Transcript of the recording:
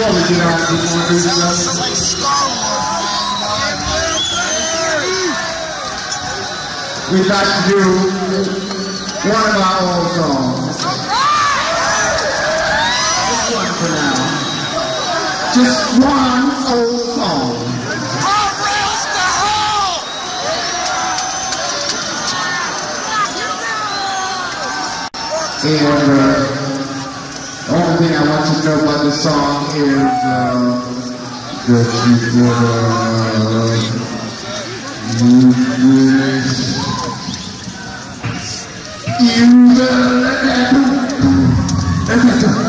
get on, we do something. We'd to do one of our old songs. Just one for now. Just one old song. I want to know about this song is uh, that you uh, you you better let that